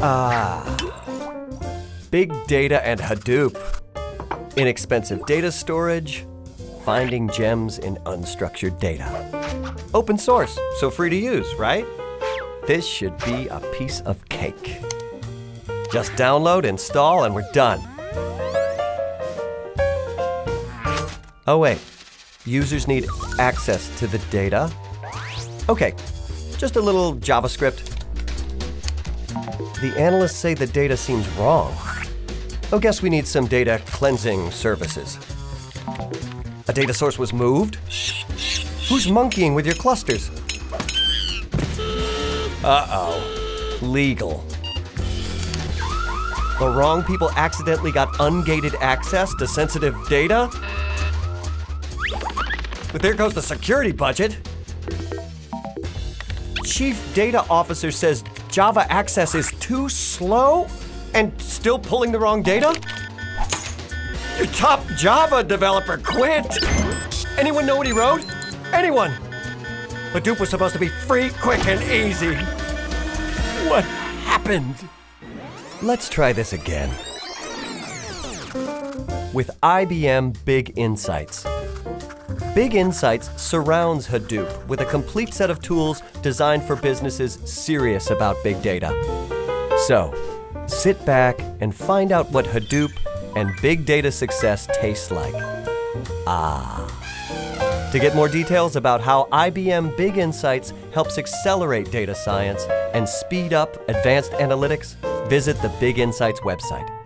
Ah. Big data and Hadoop. Inexpensive data storage. Finding gems in unstructured data. Open source, so free to use, right? This should be a piece of cake. Just download, install, and we're done. Oh, wait. Users need access to the data. Okay, just a little JavaScript. The analysts say the data seems wrong. Oh, guess we need some data cleansing services. A data source was moved? Who's monkeying with your clusters? Uh-oh. Legal. The wrong people accidentally got ungated access to sensitive data? But there goes the security budget. Chief Data Officer says Java access is too slow and still pulling the wrong data? Your top Java developer quit! Anyone know what he wrote? Anyone? Hadoop was supposed to be free, quick, and easy. What happened? Let's try this again. With IBM Big Insights. Big Insights surrounds Hadoop with a complete set of tools designed for businesses serious about big data. So, sit back and find out what Hadoop and big data success tastes like. Ah. To get more details about how IBM Big Insights helps accelerate data science and speed up advanced analytics, visit the Big Insights website.